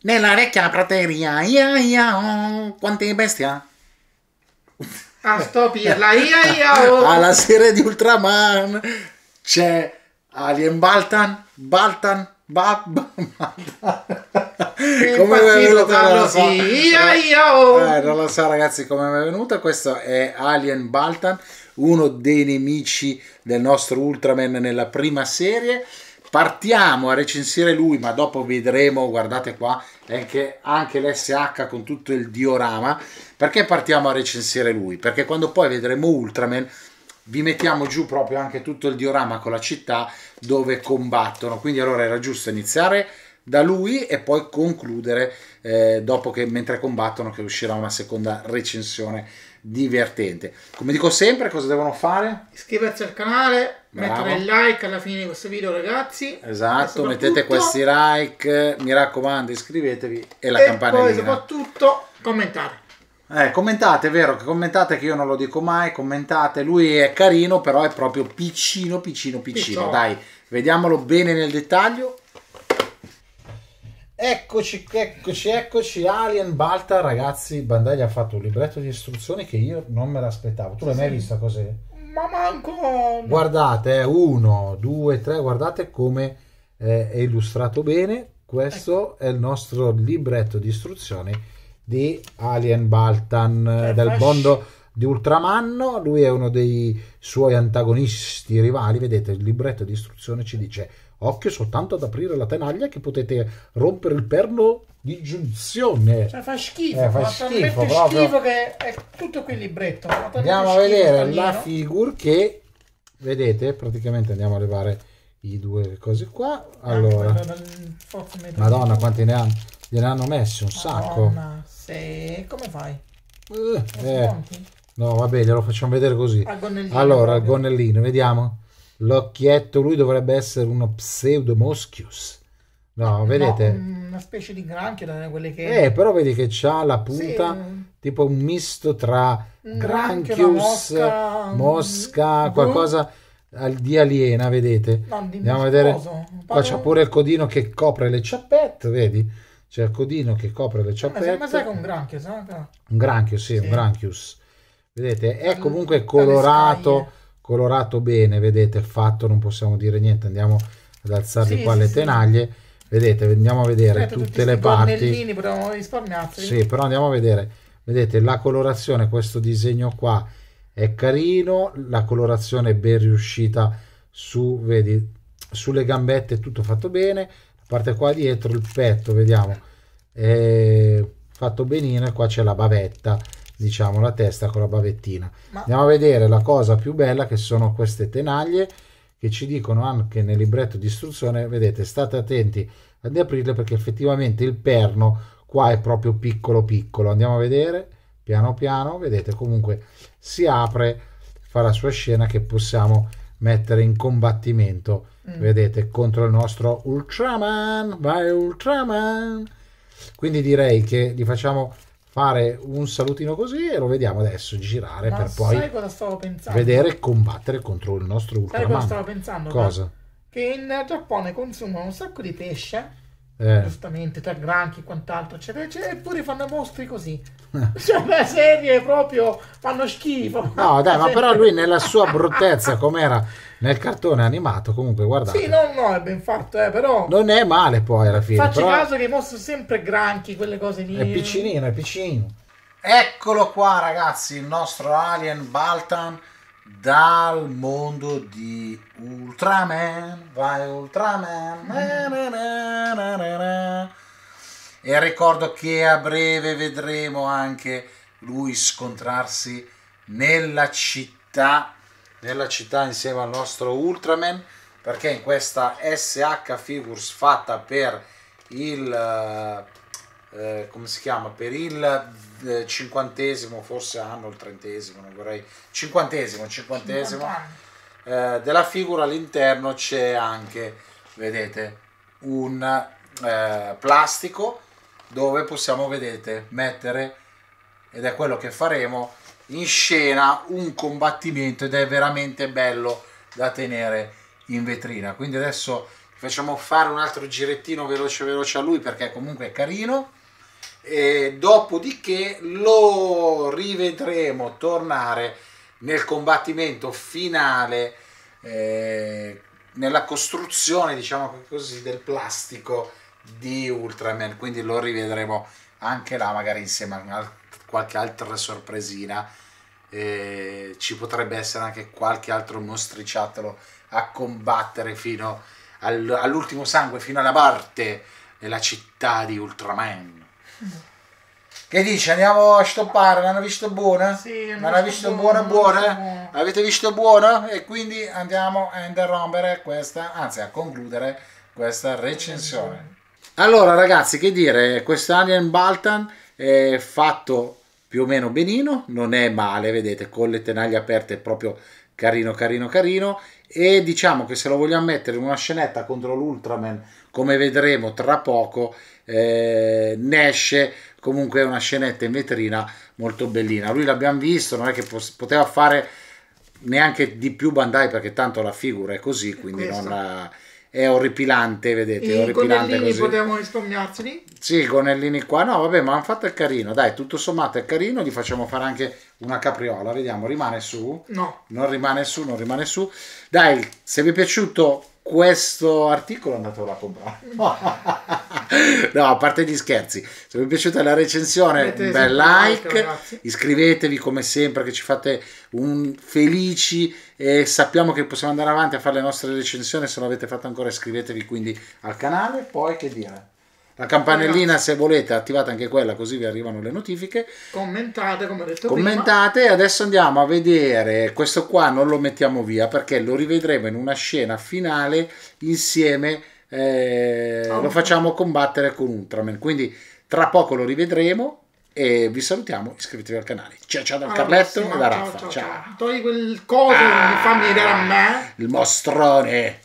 Nella vecchia prateria, ia ia oh, quante bestia. Ah, sto pirla, ia ia oh. Alla serie di Ultraman c'è Alien Baltan, Baltan, ba, ba, Baltan. Come è venuta non lo so. ia ia oh. Eh, non lo so ragazzi come è venuta, questo è Alien Baltan, uno dei nemici del nostro Ultraman nella prima serie. Partiamo a recensire lui, ma dopo vedremo, guardate qua, anche, anche l'SH con tutto il diorama. Perché partiamo a recensire lui? Perché quando poi vedremo Ultraman vi mettiamo giù proprio anche tutto il diorama con la città dove combattono. Quindi allora era giusto iniziare da lui e poi concludere eh, dopo che mentre combattono che uscirà una seconda recensione divertente. Come dico sempre, cosa devono fare? Iscriversi al canale, Bravo. mettere il like alla fine di questo video ragazzi. E Esatto, mettete questi like, mi raccomando, iscrivetevi e la e poi campanellina. soprattutto commentare. Eh, commentate, è vero che commentate che io non lo dico mai, commentate, lui è carino, però è proprio piccino, piccino, piccino. Piccolo. Dai, vediamolo bene nel dettaglio. Eccoci, eccoci, eccoci, Alien Balta, ragazzi, Bandai ha fatto un libretto di istruzioni che io non me l'aspettavo. Tu l'hai mai Sì. vista cos'è? Ma manco... Guardate, eh, uno, due, tre, guardate come eh, è illustrato bene. Questo è il nostro libretto di istruzioni di Alien Baltan eh, del mondo di Ultramanno. Lui è uno dei suoi antagonisti rivali. Vedete, il libretto di istruzione ci dice: Occhio soltanto ad aprire la tenaglia che potete rompere il perno di giunzione. Cioè fa schifo, Eh, fa schifo, proprio. schifo che è tutto qui il libretto. Andiamo a vedere la figure che vedete, praticamente andiamo a levare i due cose qua. Allora, Madonna, quanti ne hanno? Gliene hanno messi un sacco. Madonna, se... come fai? Eh, eh, no, vabbè, glielo facciamo vedere così. Allora, il gonnellino, vediamo. L'occhietto, lui dovrebbe essere uno pseudomoschius. No, vedete? No, una specie di granchio quelle che... Eh, però vedi che c'ha la Sì, punta, un- tipo un misto tra Un una Granchius, mosca, mosca, un- qualcosa al- di aliena, vedete? no, di Andiamo a vedere. muscoso. Qua c'è pure il codino che copre le ciappette, vedi? C'è il codino che copre le sai, ma sai che è ciappette. un granchio, sa? Un granchio, sì, Sì. un granchius. Vedete? È comunque colorato, colorato bene, vedete? Fatto, non possiamo dire niente. Andiamo ad alzargli Sì, qua sì, le sì. tenaglie. Vedete, andiamo a vedere Aspetta, tutte le parti. gonnellini potevamo risparmiarsi. Sì, però andiamo a vedere. Vedete, la colorazione, questo disegno qua è carino, la colorazione è ben riuscita su, vedi, sulle gambette è tutto fatto bene, la parte qua dietro, il petto, vediamo, è fatto benino e qua c'è la bavetta, diciamo, la testa con la bavettina. Ma Andiamo a vedere la cosa più bella che sono queste tenaglie che ci dicono anche nel libretto di istruzione, vedete, state attenti ad aprirle perché effettivamente il perno qua è proprio piccolo piccolo. Andiamo a vedere piano piano, vedete comunque si apre, fa la sua scena che possiamo mettere in combattimento, Mm. vedete, contro il nostro Ultraman, vai Ultraman. Quindi direi che gli facciamo fare un salutino così e lo vediamo adesso girare ma per poi sai cosa stavo pensando? vedere e combattere contro il nostro Sai cosa Ultraman. stavo pensando? Cosa? Che in Giappone consumano un sacco di pesce, Eh, giustamente, tra granchi e quant'altro, eccetera, eccetera, eppure fanno mostri così. cioè, la serie proprio fanno schifo. No, dai, ma però lui nella sua bruttezza, com'era nel cartone animato, comunque guardate, Sì, no, no, è ben fatto, eh, però... non è male poi alla fine. Facci però caso che sono sempre granchi, quelle cose lì. È piccinino, è piccinino. Eccolo qua, ragazzi, il nostro Alien Baltan dal mondo di Ultraman. Vai Ultraman. Na, na, na. E ricordo che a breve vedremo anche lui scontrarsi nella città, nella città insieme al nostro Ultraman, perché in questa SH Figures fatta per il eh, come si chiama? Per il eh, cinquantesimo forse hanno il trentesimo non vorrei. Cinquantesimo cinquantesimo. 50 anni. eh, della figura all'interno c'è anche vedete un eh, plastico dove possiamo vedete mettere ed è quello che faremo in scena un combattimento ed è veramente bello da tenere in vetrina. Quindi adesso facciamo fare un altro girettino veloce veloce a lui perché comunque è carino e dopodiché lo rivedremo tornare nel combattimento finale eh, nella costruzione diciamo così del plastico di Ultraman quindi lo rivedremo anche là magari insieme a qualche altra sorpresina eh, ci potrebbe essere anche qualche altro mostriciattolo a combattere fino all'ultimo sangue, fino alla parte nella città di Ultraman. Che dici? Andiamo a stoppare? L'hanno visto buona? Sì, l'hanno visto buona buona? Avete visto buona? E quindi andiamo a interrompere questa, anzi a concludere questa recensione. Allora ragazzi, che dire, questo Alien Baltan è fatto più o meno benino, non è male, vedete, con le tenaglie aperte è proprio carino, carino, carino. E diciamo che se lo vogliamo mettere in una scenetta contro l'Ultraman, come vedremo tra poco, eh, ne esce comunque una scenetta in vetrina molto bellina. Lui l'abbiamo visto, non è che poteva fare neanche di più Bandai perché tanto la figura è così, quindi non... Ha, è orripilante, vedete, I orripilante gonnellini così. potevamo risparmiarseli? Sì, i gonnellini qua, no vabbè, ma hanno fatto il carino, dai, tutto sommato è carino, gli facciamo fare anche una capriola, vediamo, rimane su? No. Non rimane su, non rimane su. Dai, se vi è piaciuto questo articolo andatelo a comprare. no, a parte gli scherzi, se vi è piaciuta la recensione, Mettete un bel like, like iscrivetevi come sempre che ci fate un felici e sappiamo che possiamo andare avanti a fare le nostre recensioni, se non l'avete fatto ancora iscrivetevi quindi al canale, poi che dire? La campanellina se volete attivate anche quella così vi arrivano le notifiche. Commentate come ho detto Commentate prima. adesso andiamo a vedere, questo qua non lo mettiamo via perché lo rivedremo in una scena finale insieme, eh, oh, lo facciamo combattere con Ultraman. Quindi tra poco lo rivedremo e vi salutiamo, iscrivetevi al canale. Ciao ciao dal Carletto e da Raffa. Ciao, ciao. ciao. Togli quel coso ah, che mi fa vedere a me. Il mostrone.